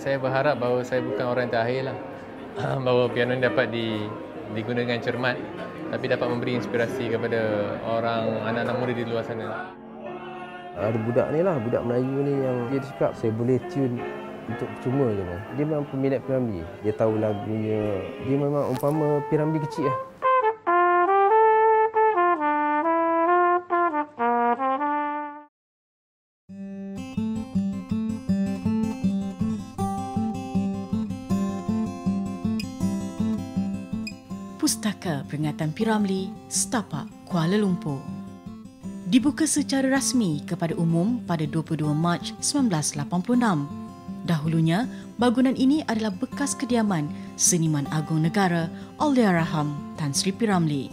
saya berharap bahawa saya bukan orang terakhir lah. bahawa piano ni dapat di, digunakan cermat tapi dapat memberi inspirasi kepada orang anak-anak muda di luar sana. Ada budak ni lah, budak Melayu ni yang dia cakap saya boleh tune untuk cuma je. Dia memang peminat Piramli. Dia tahu lagunya. Dia memang umpama Piramli kecil lah. Pustaka Peringatan Piramli, Setapak, Kuala Lumpur. Dibuka secara rasmi kepada umum pada 22 Mac 1986. Dahulunya, bangunan ini adalah bekas kediaman Seniman Agung Negara Allahyarham Tan Sri P. Ramlee.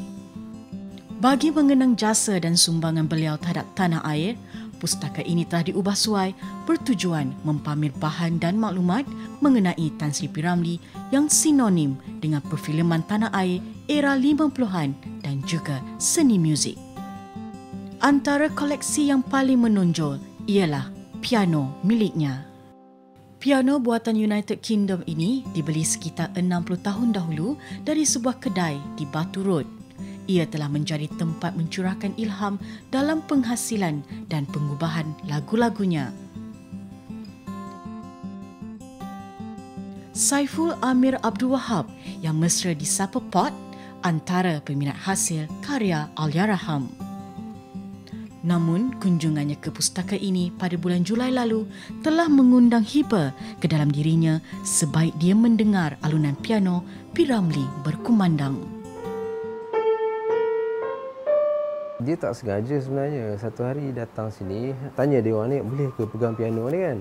Bagi mengenang jasa dan sumbangan beliau terhadap tanah air, pustaka ini telah diubah suai bertujuan mempamer bahan dan maklumat mengenai Tan Sri P. Ramlee yang sinonim dengan perfilman tanah air era 50-an dan juga seni muzik. Antara koleksi yang paling menonjol ialah piano miliknya. Piano buatan United Kingdom ini dibeli sekitar 60 tahun dahulu dari sebuah kedai di Batu Road. Ia telah menjadi tempat mencurahkan ilham dalam penghasilan dan pengubahan lagu-lagunya. Saiful Amir Abdul Wahab yang mesra di Supper Pot antara peminat hasil karya Al-Yaraham. Namun, kunjungannya ke pustaka ini pada bulan Julai lalu telah mengundang hiba ke dalam dirinya sebaik dia mendengar alunan piano Piramli berkumandang. Dia tak sengaja sebenarnya. Satu hari datang sini, tanya dia orang ni, boleh ke pegang piano ni kan?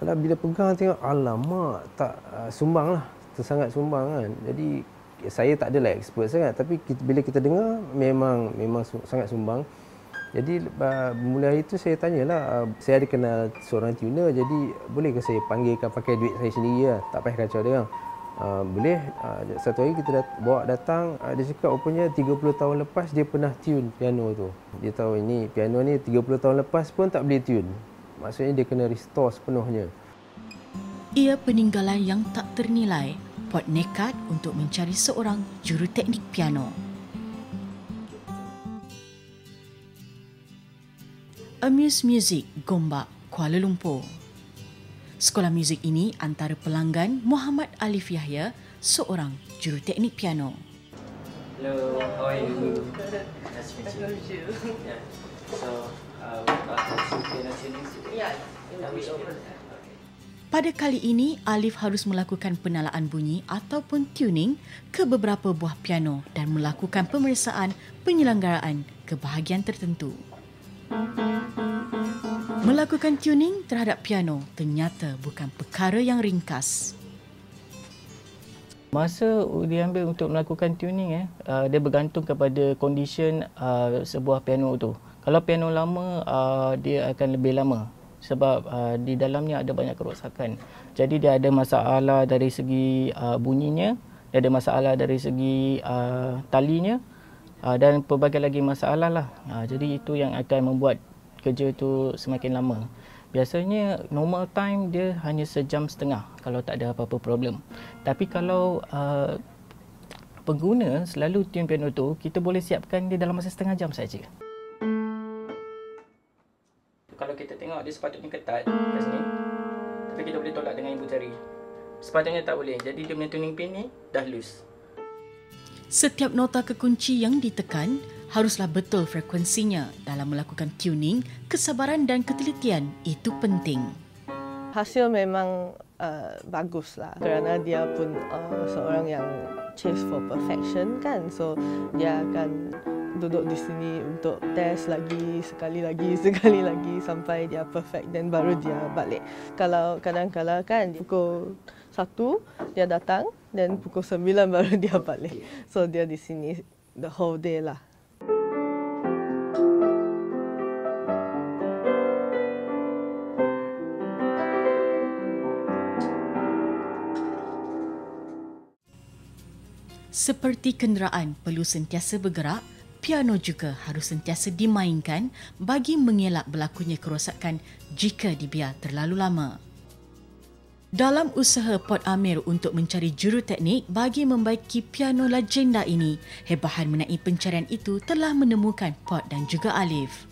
Kalau bila pegang tengok, alamak, tak uh, sumbang lah. Tersangat sumbang kan. Jadi, saya tak adalah expert sangat. Tapi kita, bila kita dengar, memang memang sangat sumbang. Jadi mulai itu saya tanyalah saya ada kenal seorang tuner jadi boleh ke saya panggilkan pakai duit saya sendiri lah tak payah kacau dia orang. Uh, boleh uh, satu hari kita dat bawa datang uh, dia cakap rupanya 30 tahun lepas dia pernah tune piano tu. Dia tahu ini piano ni 30 tahun lepas pun tak boleh tune. Maksudnya dia kena restore sepenuhnya. Ia peninggalan yang tak ternilai buat nekat untuk mencari seorang juru teknik piano. Amuse Music Gombak, Kuala Lumpur. Sekolah muzik ini antara pelanggan Muhammad Alif Yahya, seorang juru teknik piano. Hello, how are you? Nice to meet you. Yeah. So, uh, we piano tuning today. Yeah, in the pada kali ini, Alif harus melakukan penalaan bunyi ataupun tuning ke beberapa buah piano dan melakukan pemeriksaan penyelenggaraan ke bahagian tertentu. Melakukan tuning terhadap piano ternyata bukan perkara yang ringkas. Masa diambil untuk melakukan tuning eh, uh, dia bergantung kepada condition uh, sebuah piano tu. Kalau piano lama uh, dia akan lebih lama sebab di dalamnya ada banyak kerosakan. Jadi dia ada masalah dari segi bunyinya, dia ada masalah dari segi talinya, dan pelbagai lagi masalah lah. Jadi itu yang akan membuat kerja itu semakin lama. Biasanya normal time dia hanya sejam setengah kalau tak ada apa-apa problem. Tapi kalau uh, pengguna selalu tune piano tu, kita boleh siapkan dia dalam masa setengah jam saja. Kalau kita tengok dia sepatutnya ketat kat sini. Tapi kita boleh tolak dengan ibu jari. Sepatutnya tak boleh. Jadi dia punya tuning pin ni dah loose. Setiap nota kekunci yang ditekan haruslah betul frekuensinya dalam melakukan tuning, kesabaran dan ketelitian itu penting. Hasil memang uh, baguslah kerana dia pun uh, seorang yang chase for perfection kan. So dia akan duduk di sini untuk test lagi sekali lagi sekali lagi sampai dia perfect dan baru dia balik. Kalau kadang-kadang kan pukul satu dia datang dan pukul sembilan baru dia balik. So dia di sini the whole day lah. Seperti kenderaan perlu sentiasa bergerak, piano juga harus sentiasa dimainkan bagi mengelak berlakunya kerosakan jika dibiar terlalu lama. Dalam usaha Port Amir untuk mencari juru teknik bagi membaiki piano legenda ini, hebahan mengenai pencarian itu telah menemukan Port dan juga Alif.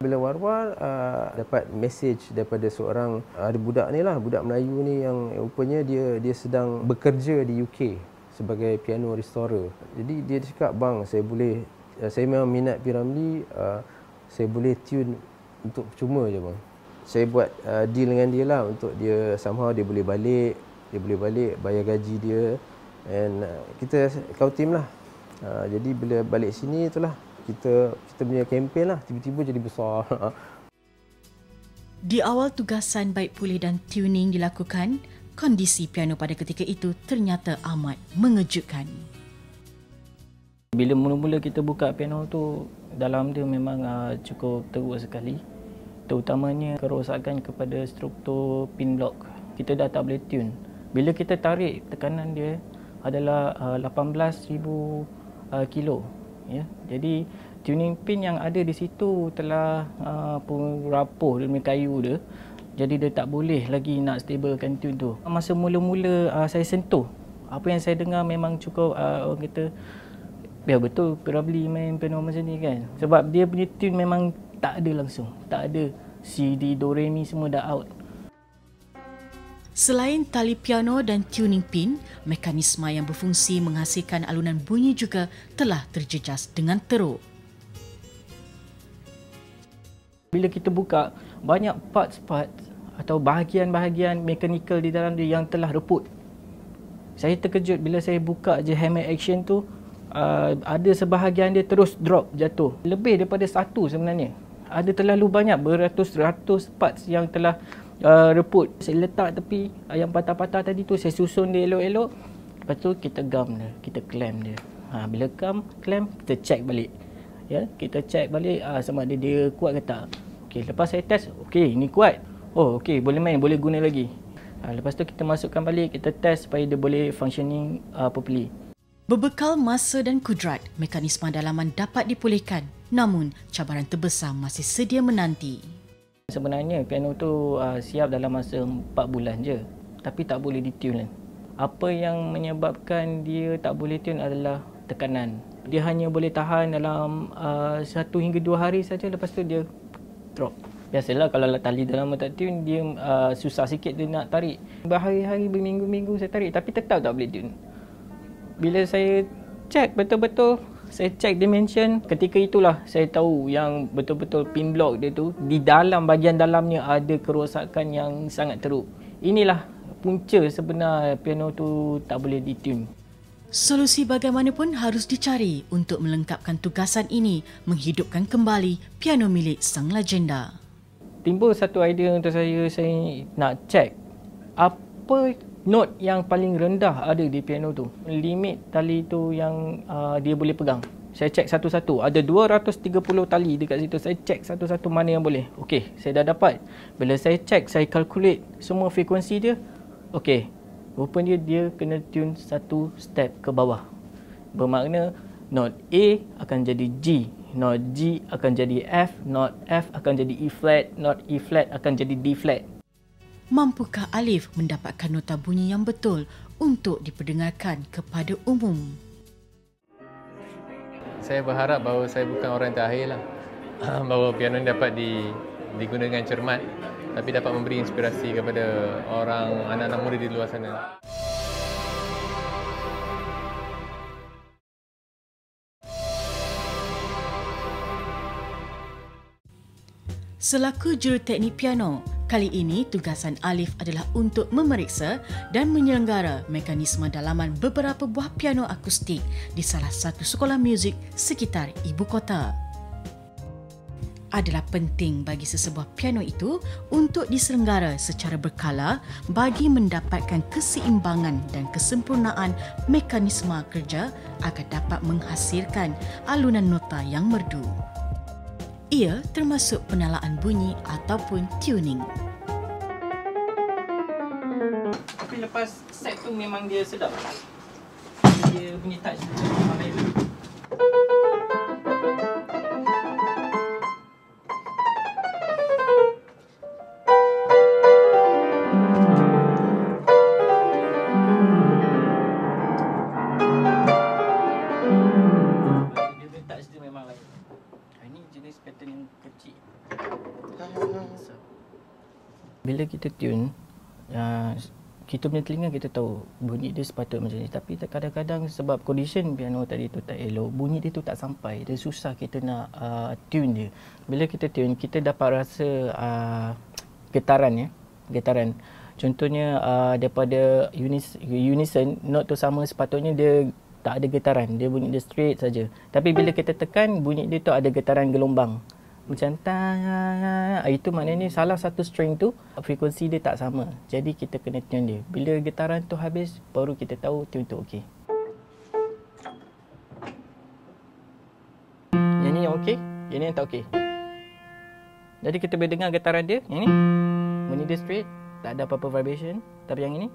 Bila war-war uh, dapat message daripada seorang uh, ada budak ni lah, budak Melayu ni yang rupanya dia dia sedang bekerja di UK sebagai piano restorer. Jadi dia cakap, "Bang, saya boleh uh, saya memang minat Piramli, uh, saya boleh tune untuk cuma je, bang." Saya buat uh, deal dengan dia lah. Untuk dia somehow dia boleh balik dia boleh balik bayar gaji dia. And uh, kita kau team lah. Uh, jadi bila balik sini itulah kita kita punya kempen lah tiba-tiba jadi besar. Di awal tugasan baik pulih dan tuning dilakukan kondisi piano pada ketika itu ternyata amat mengejutkan. Bila mula-mula kita buka piano tu dalam dia memang uh, cukup teruk sekali terutamanya kerosakan kepada struktur pin block. Kita dah tak boleh tune. Bila kita tarik tekanan dia adalah uh, 18,000 uh, kilo. Ya. Jadi tuning pin yang ada di situ telah uh, rapuh demi kayu dia. Jadi dia tak boleh lagi nak stablekan tune tu. Masa mula-mula uh, saya sentuh, apa yang saya dengar memang cukup uh, orang kata Ya betul probably main piano macam ni kan Sebab dia punya tune memang tak ada langsung tak ada C, D, Do, Re, Mi semua dah out Selain tali piano dan tuning pin, mekanisme yang berfungsi menghasilkan alunan bunyi juga telah terjejas dengan teruk. Bila kita buka, banyak parts-parts atau bahagian-bahagian mekanikal di dalam dia yang telah reput. Saya terkejut bila saya buka je hammer action tu, uh, ada sebahagian dia terus drop jatuh. Lebih daripada satu sebenarnya ada terlalu banyak beratus-ratus parts yang telah uh, reput. Saya letak tepi uh, yang patah-patah tadi tu saya susun dia elok-elok. Lepas tu kita gam dia, kita clamp dia. Ha, bila gam, clamp, kita check balik. Ya, kita check balik uh, sama ada dia kuat ke tak. Okey, lepas saya test, okey, ini kuat. Oh, okey, boleh main, boleh guna lagi. Ha, lepas tu kita masukkan balik, kita test supaya dia boleh functioning uh, properly. Berbekal masa dan kudrat, mekanisme dalaman dapat dipulihkan Namun, cabaran terbesar masih sedia menanti. Sebenarnya piano tu uh, siap dalam masa 4 bulan je. Tapi tak boleh ditune. Apa yang menyebabkan dia tak boleh tune adalah tekanan. Dia hanya boleh tahan dalam uh, satu hingga dua hari saja lepas tu dia drop. Biasalah kalau tali dalam tak tune dia uh, susah sikit dia nak tarik. Berhari-hari berminggu-minggu saya tarik tapi tetap tak boleh tune. Bila saya check betul-betul saya check dimension ketika itulah saya tahu yang betul-betul pin block dia tu di dalam bahagian dalamnya ada kerosakan yang sangat teruk inilah punca sebenar piano tu tak boleh ditune Solusi bagaimanapun harus dicari untuk melengkapkan tugasan ini menghidupkan kembali piano milik sang legenda. Timbul satu idea untuk saya, saya nak check apa note yang paling rendah ada di piano tu. Limit tali tu yang uh, dia boleh pegang. Saya cek satu-satu. Ada 230 tali dekat situ. Saya cek satu-satu mana yang boleh. Okey, saya dah dapat. Bila saya cek, saya calculate semua frekuensi dia. Okey, rupanya dia kena tune satu step ke bawah. Bermakna note A akan jadi G. Note G akan jadi F. Note F akan jadi E flat. Note E flat akan jadi D flat mampukah Alif mendapatkan nota bunyi yang betul untuk diperdengarkan kepada umum? Saya berharap bahawa saya bukan orang terakhir lah. bahawa piano ini dapat di, digunakan cermat tapi dapat memberi inspirasi kepada orang anak-anak muda di luar sana. Selaku juruteknik piano, Kali ini tugasan Alif adalah untuk memeriksa dan menyelenggara mekanisme dalaman beberapa buah piano akustik di salah satu sekolah muzik sekitar ibu kota. Adalah penting bagi sesebuah piano itu untuk diselenggara secara berkala bagi mendapatkan keseimbangan dan kesempurnaan mekanisme kerja agar dapat menghasilkan alunan nota yang merdu. Ia termasuk penalaan bunyi ataupun tuning. Tapi lepas set tu memang dia sedap. Dia punya touch tu memang lain. Kita punya telinga kita tahu bunyi dia sepatutnya macam ni. Tapi kadang-kadang sebab condition piano tadi tu tak elok, bunyi dia tu tak sampai. Dia susah kita nak uh, tune dia. Bila kita tune, kita dapat rasa uh, getaran ya. Getaran. Contohnya uh, daripada unis, unison, note tu sama sepatutnya dia tak ada getaran. Dia bunyi dia straight saja. Tapi bila kita tekan, bunyi dia tu ada getaran gelombang macam ta itu maknanya salah satu string tu frekuensi dia tak sama. Jadi kita kena tune dia. Bila getaran tu habis baru kita tahu tune tu okey. Yang ni yang okey, yang ni yang tak okey. Jadi kita boleh dengar getaran dia, yang ni bunyi dia straight, tak ada apa-apa vibration. Tapi yang ini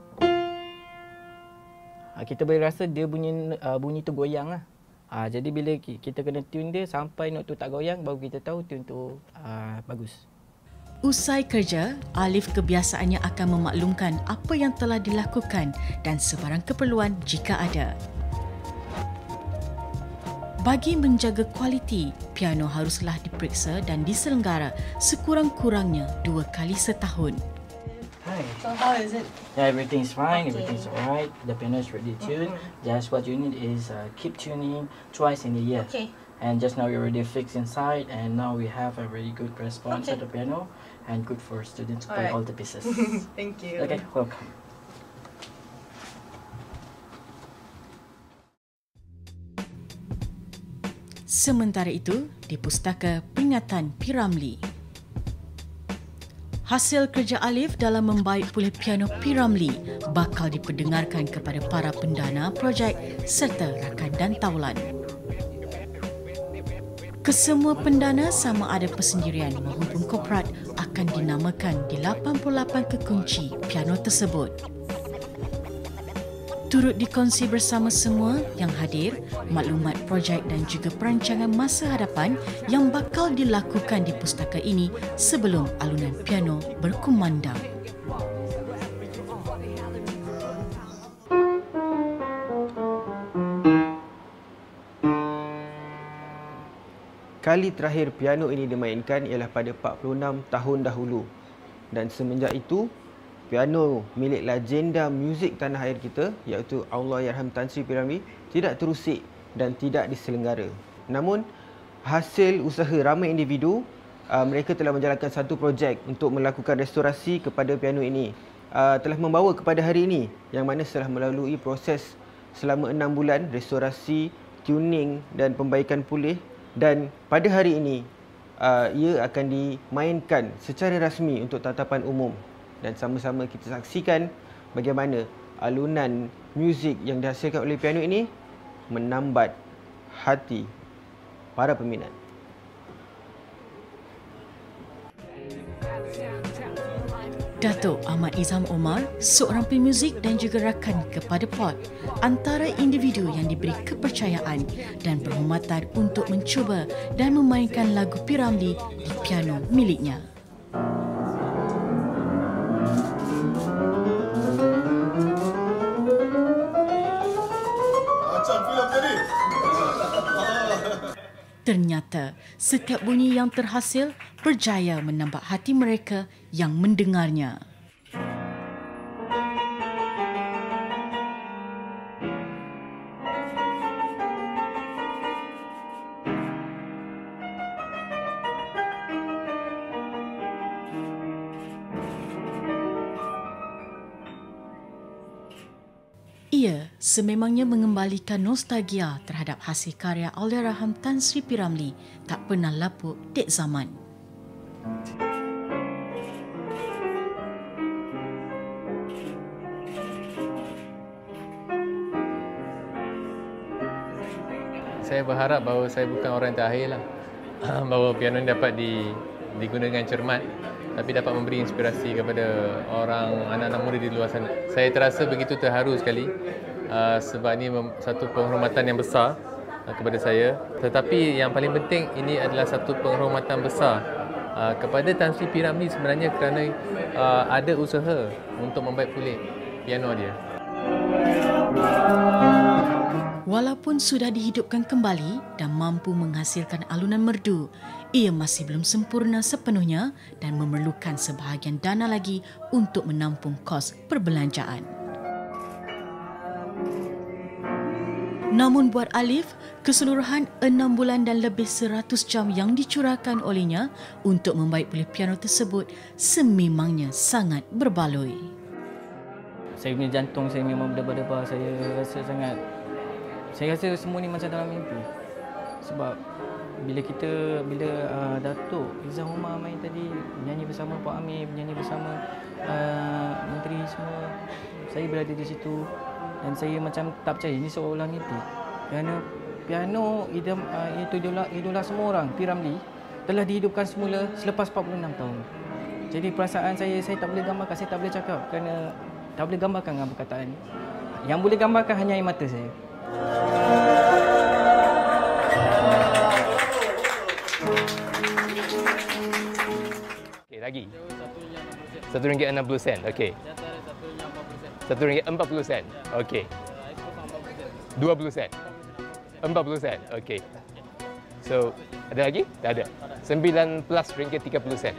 ah, kita boleh rasa dia bunyi uh, bunyi tu goyang lah. Ha, jadi bila kita kena tune dia sampai note tu tak goyang baru kita tahu tune tu uh, bagus. Usai kerja, Alif kebiasaannya akan memaklumkan apa yang telah dilakukan dan sebarang keperluan jika ada. Bagi menjaga kualiti, piano haruslah diperiksa dan diselenggara sekurang-kurangnya dua kali setahun. Hi. So how is it? Yeah, everything's fine. Okay. Everything's alright. The piano is ready tuned. Just what you need is uh, keep tuning twice in a year. Okay. And just now you're already fixed inside, and now we have a very good response Okay. at the piano, and good for students to play Alright. all the pieces. Thank you. okay, welcome. Sementara itu, di Pustaka Peringatan Piramli. Hasil kerja Alif dalam membaik pulih piano Piramli bakal diperdengarkan kepada para pendana projek serta rakan dan taulan. Kesemua pendana sama ada persendirian maupun korporat akan dinamakan di 88 kekunci piano tersebut turut dikongsi bersama semua yang hadir maklumat projek dan juga perancangan masa hadapan yang bakal dilakukan di pustaka ini sebelum alunan piano berkumandang. Kali terakhir piano ini dimainkan ialah pada 46 tahun dahulu. Dan semenjak itu, piano milik legenda muzik tanah air kita iaitu Allahyarham Tan Sri Piramli tidak terusik dan tidak diselenggara. Namun, hasil usaha ramai individu, uh, mereka telah menjalankan satu projek untuk melakukan restorasi kepada piano ini. Uh, telah membawa kepada hari ini yang mana setelah melalui proses selama enam bulan restorasi, tuning dan pembaikan pulih dan pada hari ini uh, ia akan dimainkan secara rasmi untuk tatapan umum dan sama-sama kita saksikan bagaimana alunan muzik yang dihasilkan oleh piano ini menambat hati para peminat. Datuk Ahmad Izam Omar, seorang pemuzik dan juga rakan kepada POT, antara individu yang diberi kepercayaan dan penghormatan untuk mencuba dan memainkan lagu Piramli di piano miliknya. Ternyata setiap bunyi yang terhasil berjaya menambah hati mereka yang mendengarnya. Sememangnya mengembalikan nostalgia terhadap hasil karya Allahyarham Tan Sri Piramli tak pernah lapuk dek zaman. Saya berharap bahawa saya bukan orang terakhir lah. bahawa piano ini dapat di, digunakan cermat tapi dapat memberi inspirasi kepada orang anak-anak muda di luar sana. Saya terasa begitu terharu sekali uh, sebab ini satu penghormatan yang besar uh, kepada saya. Tetapi yang paling penting ini adalah satu penghormatan besar uh, kepada Tan Sri Piramli sebenarnya kerana ada usaha untuk membaik pulih piano dia. Walaupun sudah dihidupkan kembali dan mampu menghasilkan alunan merdu, ia masih belum sempurna sepenuhnya dan memerlukan sebahagian dana lagi untuk menampung kos perbelanjaan. Namun buat Alif, keseluruhan enam bulan dan lebih seratus jam yang dicurahkan olehnya untuk membaik pulih piano tersebut sememangnya sangat berbaloi. Saya punya jantung saya memang berdebar-debar. Saya rasa sangat... Saya rasa semua ni macam dalam mimpi. Sebab bila kita, bila uh, Datuk Izzah Umar main tadi, nyanyi bersama Pak Amir, nyanyi bersama uh, Menteri semua, saya berada di situ dan saya macam tak percaya ini seolah mimpi kerana piano idam, uh, itu idola, idola semua orang P. Ramlee telah dihidupkan semula selepas 46 tahun jadi perasaan saya saya tak boleh gambarkan saya tak boleh cakap kerana tak boleh gambarkan dengan perkataan yang boleh gambarkan hanya air mata saya Okey, lagi. Satu ringgit enam puluh sen. Okey. Satu ringgit empat puluh sen. Okey. Dua puluh sen. Empat puluh sen. Okey. So, ada lagi? Tak ada. Sembilan plus ringgit tiga puluh sen.